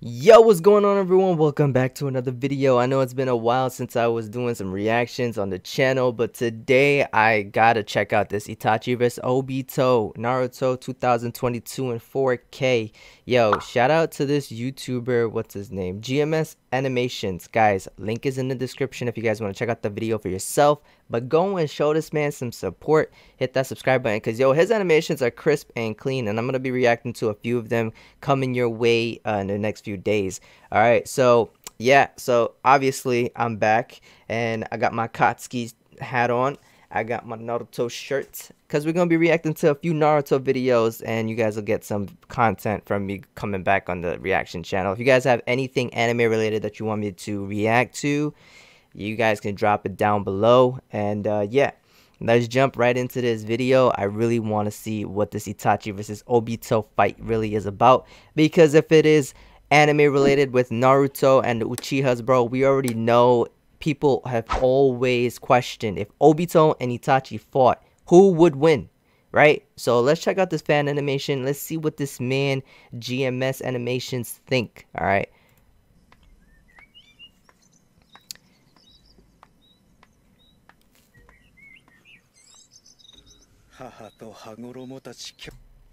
Yo, what's going on everyone? Welcome back to another video. I know it's been a while since I was doing some reactions on the channel, but today I gotta check out this Itachi vs Obito Naruto 2022 in 4K. Yo, shout out to this YouTuber, what's his name? GMS Animations. Guys, link is in the description if you guys want to check out the video for yourself. But go and show this man some support. Hit that subscribe button because, yo, his animations are crisp and clean. And I'm to be reacting to a few of them coming your way uh, in the next few days. All right, so yeah, so obviously I'm back and I got my Katsuki hat on. I got my Naruto shirt because we're going to be reacting to a few Naruto videos and you guys will get some content from me coming back on the reaction channel. If you guys have anything anime related that you want me to react to, you guys can drop it down below. And uh, yeah, let's jump right into this video. I really want to see what this Itachi versus Obito fight really is about. Because if it is anime related with Naruto and Uchihas, bro, we already know people have always questioned if Obito and Itachi fought, who would win? Right? So let's check out this fan animation. Let's see what this man GMS animations think. All right.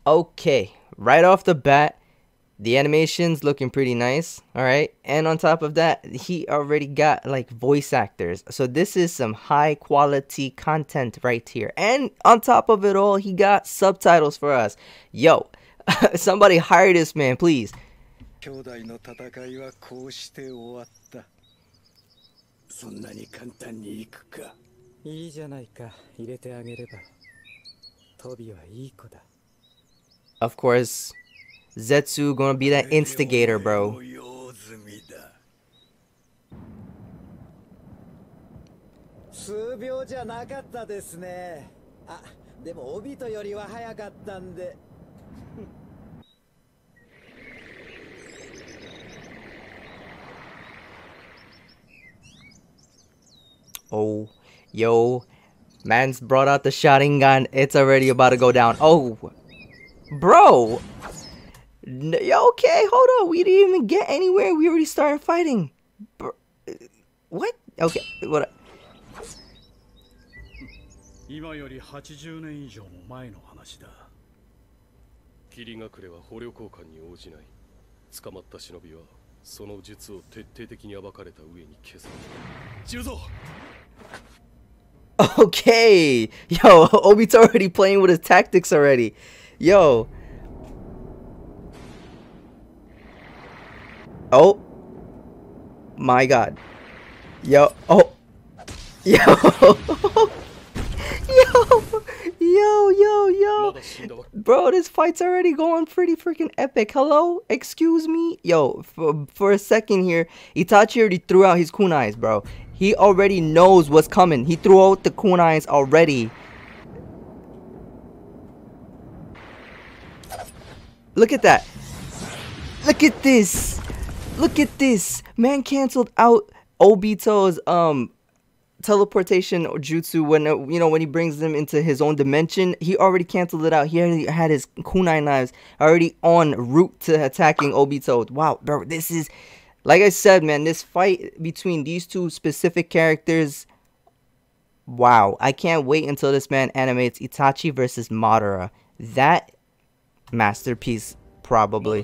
Okay, right off the bat, the animation's looking pretty nice, alright? And on top of that, he already got like voice actors. So this is some high quality content right here. And on top of it all, he got subtitles for us. Yo, somebody hire this man, please. 兄弟の戦いはこうして終わったそんなに簡単にいくかいいじゃないか入れてあげれば of course, Zetsu gonna be that instigator, bro. Oh, yo, man's brought out the Sharingan. It's already about to go down. Oh, bro, Yo, okay, hold on. We didn't even get anywhere. We already started fighting. Bro, what? Okay, what? 今より80年以上も前の話だ霧隠れは捕虜交換に応じない捕まった忍びはその術を徹底的に暴かれた上に消された散るぞ Okay. Yo, Obito's already playing with his tactics already. Yo. Oh. My god. Yo. Oh. Yo. yo. Yo, yo, yo. Bro, this fight's already going pretty freaking epic. Hello? Excuse me? Yo, for, for a second here, Itachi already threw out his kunais, bro. He already knows what's coming. He threw out the kunais already. Look at that. Look at this. Look at this. Man canceled out Obito's um teleportation or jutsu when uh, you know when he brings them into his own dimension he already canceled it out he already had his kunai knives already on route to attacking obito wow bro this is like I said, man, this fight between these two specific characters, wow. I can't wait until this man animates Itachi versus Madara. That masterpiece, probably.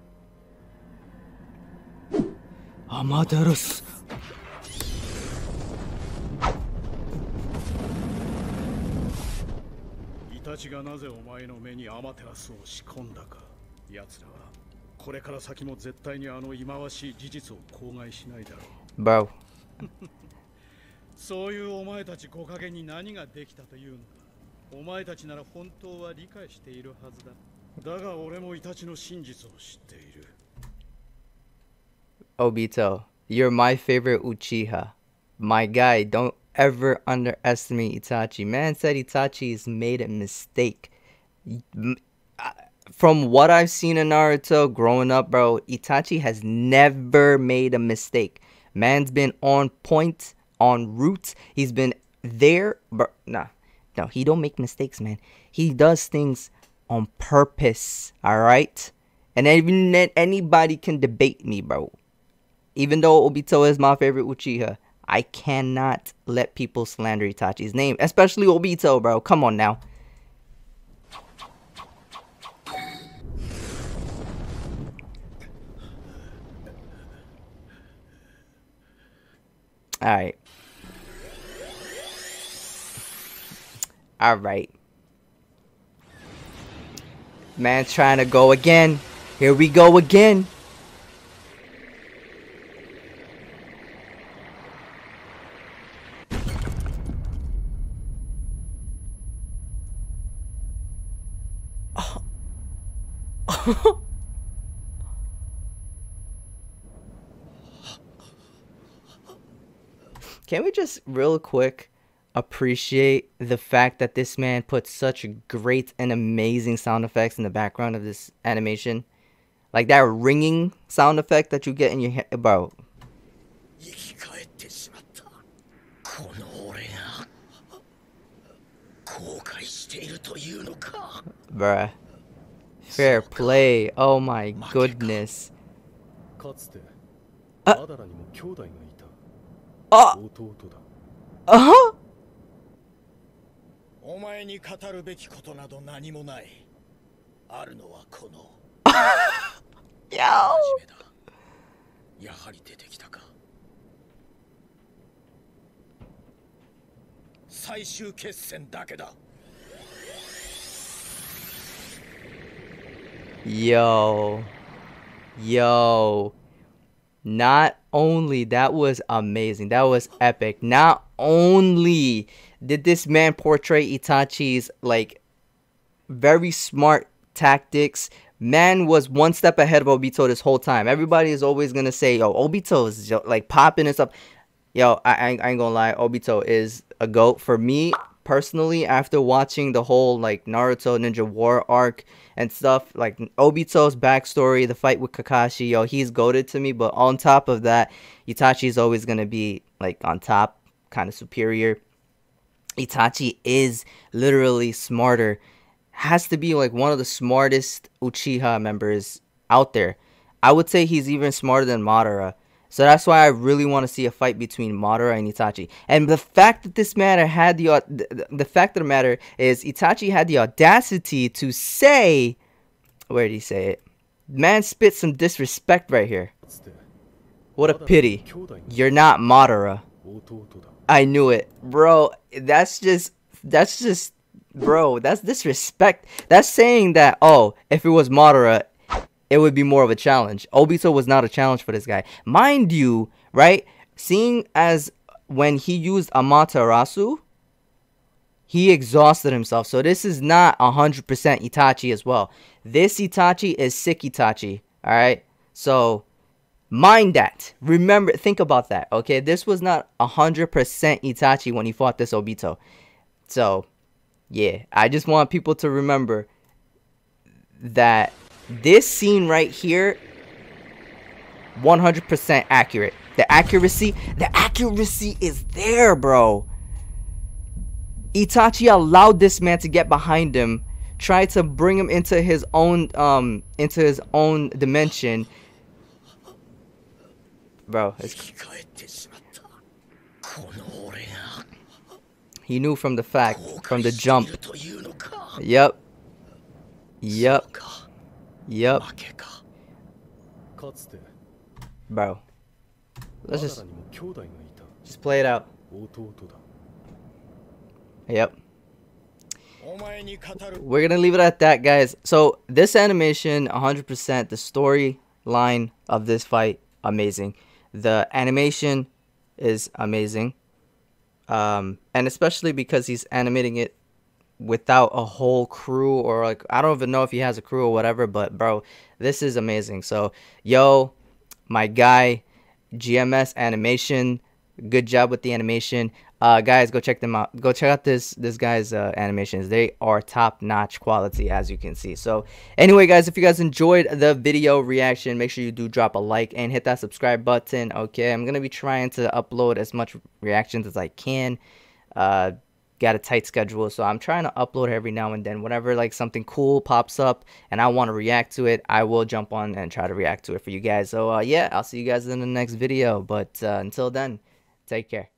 Amadeus. イタチがなぜお前の目にアマテラスを仕込んだか奴らはこれから先も絶対にあの忌まわしい事実を口外しないだろう。Bro. そういうお前たち木陰に何ができたというのか。お前たちなら本当は理解しているはずだ。だが俺もイタチの真実を知っている。Obito, you're my favorite Uchiha. My guy, don't ever underestimate Itachi. Man said Itachi's made a mistake. Uh, from what I've seen in Naruto growing up, bro, Itachi has never made a mistake. Man's been on point, on route. He's been there, but nah, no, he don't make mistakes, man. He does things on purpose. All right, and even anybody can debate me, bro. Even though Obito is my favorite Uchiha, I cannot let people slander Itachi's name, especially Obito, bro. Come on now. Alright. Alright. Man's trying to go again. Here we go again. Can we just real quick appreciate the fact that this man put such great and amazing sound effects in the background of this animation? Like that ringing sound effect that you get in your head, bro. Bruh. Fair play. Oh my goodness. Uh, oh. Uh-huh. お前に語るべきことなど何もない。あるのはこの。ややはり出てきたか。最終決戦だけだ。Yo. Yo. Not only that was amazing. That was epic. Not only did this man portray Itachi's like very smart tactics. Man was one step ahead of Obito this whole time. Everybody is always gonna say, "Yo, Obito is like popping and stuff." Yo, I, I ain't gonna lie. Obito is a goat for me personally after watching the whole like Naruto Ninja War arc and stuff like Obito's backstory, the fight with Kakashi, yo, he's goaded to me. But on top of that, Itachi is always gonna be like on top, kind of superior. Itachi is literally smarter, has to be like one of the smartest Uchiha members out there. I would say he's even smarter than Madara. So that's why I really want to see a fight between Madara and Itachi. And the fact that this matter had the, the the fact of the matter is Itachi had the audacity to say, where did he say it? Man spit some disrespect right here. What a pity. You're not Madara. I knew it. Bro, that's just that's just bro, that's disrespect. That's saying that oh, if it was Madara, it would be more of a challenge. Obito was not a challenge for this guy. Mind you, right? Seeing as when he used Amaterasu, he exhausted himself. So this is not 100% Itachi as well. This Itachi is sick Itachi, all right? So mind that. Remember, think about that, okay? This was not 100% Itachi when he fought this Obito. So, yeah, I just want people to remember that this scene right here 100% accurate. The accuracy the accuracy is there bro. Itachi allowed this man to get behind him tried to bring him into his own um into his own dimension. Bro he knew from the fact from the jump. Yep yep Yep. Bro. Let's just just play it out. Yep. We're gonna leave it at that, guys. So this animation, 100%, the storyline of this fight, amazing. The animation is amazing, um, and especially because he's animating it without a whole crew or like I don't even know if he has a crew or whatever, but bro, this is amazing. So, yo, my guy GMS Animation. Good job with the animation. Uh, guys, go check them out. Go check out this this guy's uh, animations. They are top notch quality, as you can see. So, anyway, guys, if you guys enjoyed the video reaction, make sure you do drop a like and hit that subscribe button. Okay, I'm gonna be trying to upload as much reactions as I can. Uh, got a tight schedule so i'm trying to upload every now and then. Whenever like something cool pops up and i want to react to it i will jump on and try to react to it for you guys. So uh, yeah i'll see you guys in the next video. But uh, until then take care